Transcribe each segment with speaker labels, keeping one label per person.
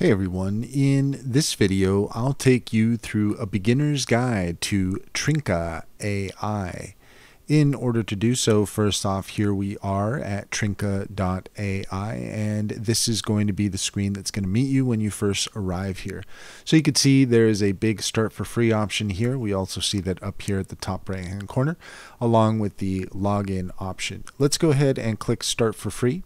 Speaker 1: Hey everyone, in this video I'll take you through a beginner's guide to Trinka AI. In order to do so, first off, here we are at trinka.ai, and this is going to be the screen that's going to meet you when you first arrive here. So you can see there is a big start for free option here. We also see that up here at the top right hand corner, along with the login option. Let's go ahead and click start for free.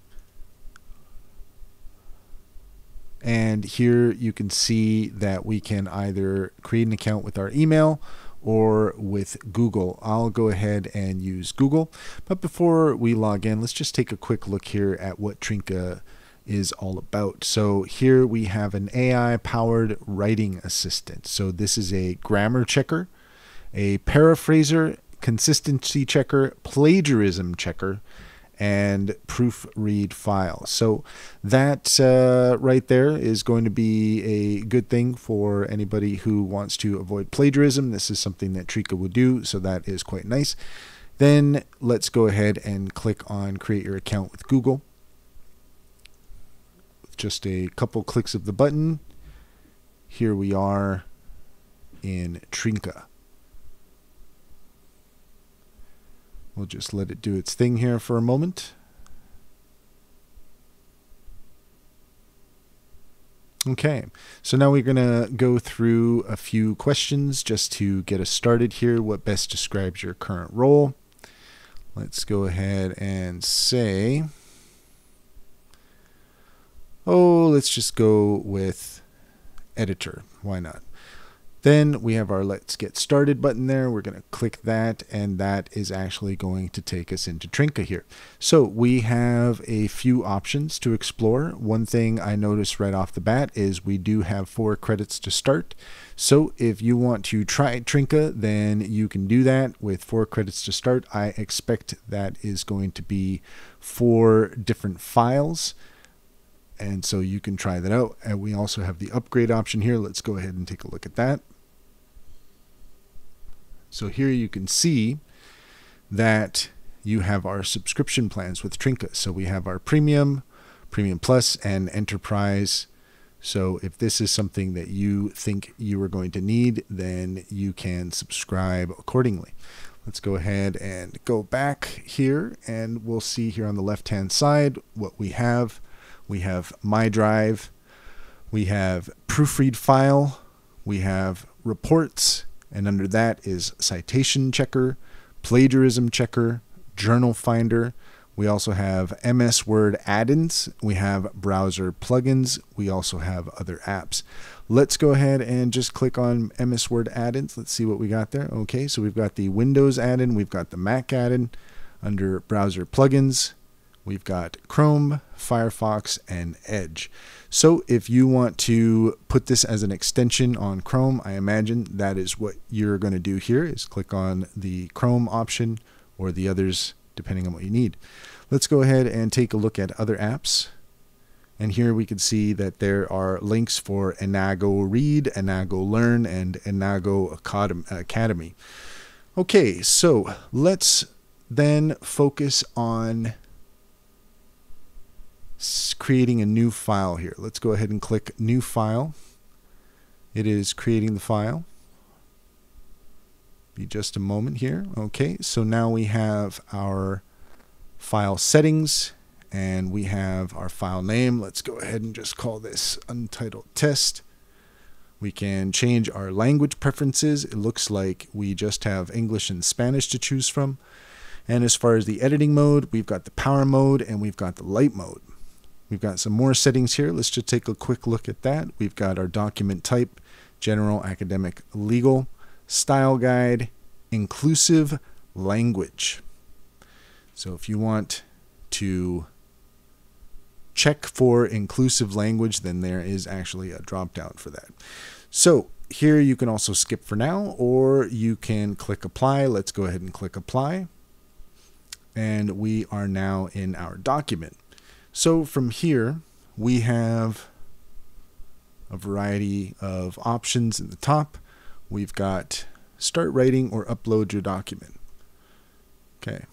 Speaker 1: And here you can see that we can either create an account with our email or with Google. I'll go ahead and use Google. But before we log in, let's just take a quick look here at what Trinka is all about. So here we have an AI powered writing assistant. So this is a grammar checker, a paraphraser, consistency checker, plagiarism checker, and proofread files. So that uh, right there is going to be a good thing for anybody who wants to avoid plagiarism. This is something that Trinka would do, so that is quite nice. Then let's go ahead and click on create your account with Google. With just a couple clicks of the button, here we are in Trinka. We'll just let it do its thing here for a moment. Okay, so now we're going to go through a few questions just to get us started here. What best describes your current role? Let's go ahead and say, oh, let's just go with editor. Why not? Then we have our Let's Get Started button there. We're going to click that, and that is actually going to take us into Trinka here. So we have a few options to explore. One thing I noticed right off the bat is we do have four credits to start. So if you want to try Trinka, then you can do that with four credits to start. I expect that is going to be four different files and so you can try that out. And we also have the upgrade option here. Let's go ahead and take a look at that. So here you can see that you have our subscription plans with Trinka. So we have our premium, premium plus, and enterprise. So if this is something that you think you are going to need, then you can subscribe accordingly. Let's go ahead and go back here and we'll see here on the left hand side what we have. We have My Drive, we have Proofread File, we have Reports, and under that is citation checker, plagiarism checker, journal finder. We also have MS Word add-ins. We have browser plugins. We also have other apps. Let's go ahead and just click on MS Word add-ins. Let's see what we got there. Okay, so we've got the Windows add-in. We've got the Mac add-in under browser plugins. We've got Chrome, Firefox, and Edge. So if you want to put this as an extension on Chrome, I imagine that is what you're going to do here is click on the Chrome option or the others depending on what you need. Let's go ahead and take a look at other apps. And here we can see that there are links for Enago Read, Enago Learn, and Enago Academy. Okay, so let's then focus on creating a new file here. Let's go ahead and click New File. It is creating the file. Be just a moment here. Okay, so now we have our file settings and we have our file name. Let's go ahead and just call this untitled test. We can change our language preferences. It looks like we just have English and Spanish to choose from. And as far as the editing mode, we've got the power mode and we've got the light mode. We've got some more settings here. Let's just take a quick look at that. We've got our document type, general, academic, legal, style guide, inclusive language. So if you want to check for inclusive language, then there is actually a drop down for that. So here you can also skip for now, or you can click apply. Let's go ahead and click apply. And we are now in our document. So from here, we have a variety of options at the top. We've got start writing or upload your document. Okay.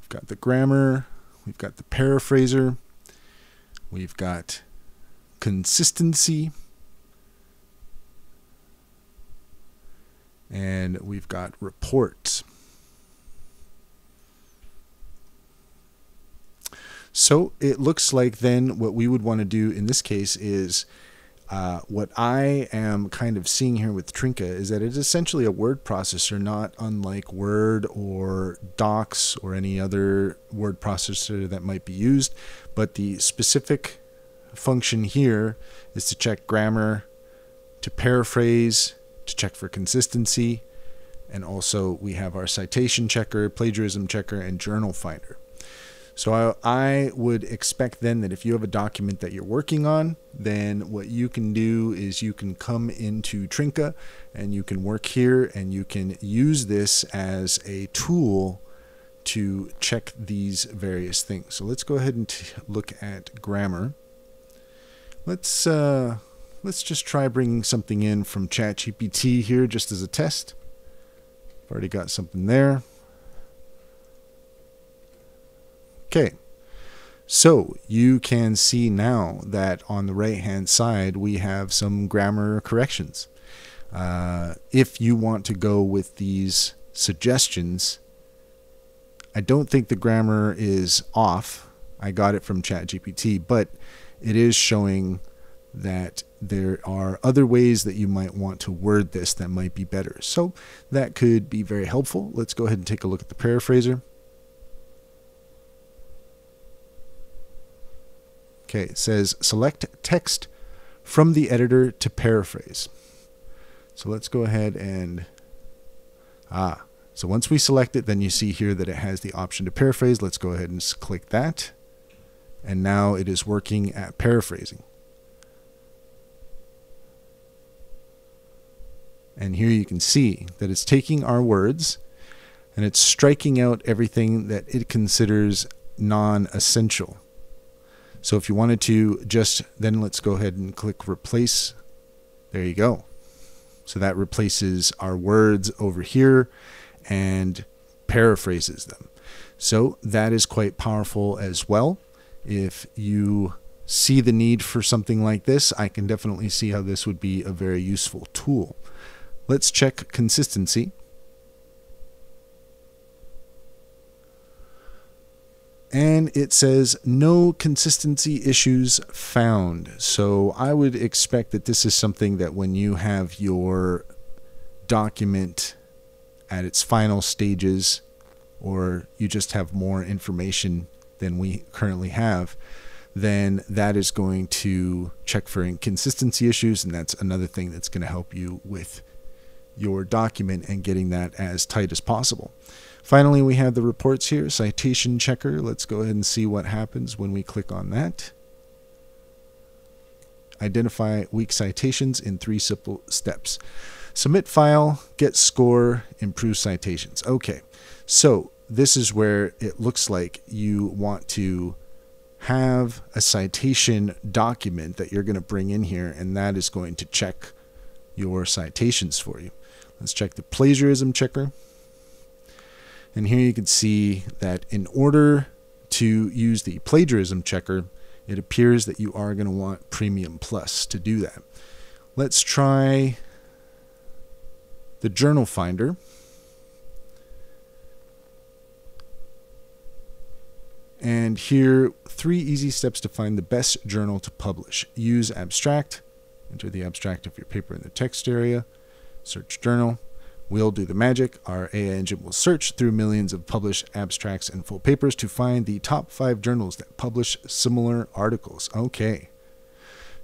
Speaker 1: We've got the grammar. We've got the paraphraser. We've got consistency. And we've got reports. So it looks like then what we would want to do in this case is uh, what I am kind of seeing here with Trinka is that it's essentially a word processor, not unlike Word or Docs or any other word processor that might be used. But the specific function here is to check grammar, to paraphrase, to check for consistency, and also we have our citation checker, plagiarism checker, and journal finder. So I, I, would expect then that if you have a document that you're working on, then what you can do is you can come into Trinka and you can work here and you can use this as a tool to check these various things. So let's go ahead and look at grammar. Let's uh, let's just try bringing something in from ChatGPT here just as a test. I've already got something there. Okay. So you can see now that on the right hand side we have some grammar corrections. Uh, if you want to go with these suggestions, I don't think the grammar is off. I got it from ChatGPT, but it is showing that there are other ways that you might want to word this that might be better. So that could be very helpful. Let's go ahead and take a look at the paraphraser. Okay, it says select text from the editor to paraphrase. So let's go ahead and, ah, so once we select it, then you see here that it has the option to paraphrase. Let's go ahead and click that. And now it is working at paraphrasing. And here you can see that it's taking our words and it's striking out everything that it considers non essential. So if you wanted to just then let's go ahead and click replace. There you go. So that replaces our words over here and paraphrases them. So that is quite powerful as well. If you see the need for something like this, I can definitely see how this would be a very useful tool. Let's check consistency. And it says no consistency issues found. So I would expect that this is something that when you have your document at its final stages, or you just have more information than we currently have, then that is going to check for inconsistency issues, and that's another thing that's going to help you with your document and getting that as tight as possible. Finally, we have the reports here, citation checker. Let's go ahead and see what happens when we click on that. Identify weak citations in three simple steps. Submit file, get score, improve citations. Okay, so this is where it looks like you want to have a citation document that you're going to bring in here, and that is going to check your citations for you. Let's check the plagiarism checker. And here you can see that in order to use the plagiarism checker, it appears that you are going to want Premium Plus to do that. Let's try the Journal Finder. And here, three easy steps to find the best journal to publish. Use abstract, enter the abstract of your paper in the text area, search journal, We'll do the magic. Our AI engine will search through millions of published abstracts and full papers to find the top five journals that publish similar articles. Okay.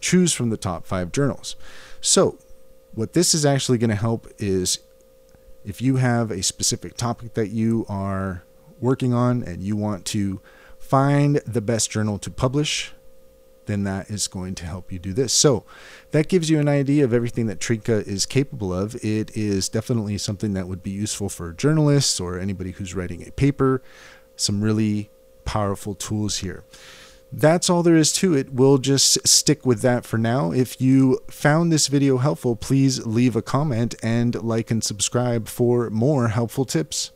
Speaker 1: Choose from the top five journals. So, what this is actually going to help is if you have a specific topic that you are working on and you want to find the best journal to publish, then that is going to help you do this. So that gives you an idea of everything that Trinka is capable of. It is definitely something that would be useful for journalists or anybody who's writing a paper. Some really powerful tools here. That's all there is to it. We'll just stick with that for now. If you found this video helpful, please leave a comment and like and subscribe for more helpful tips.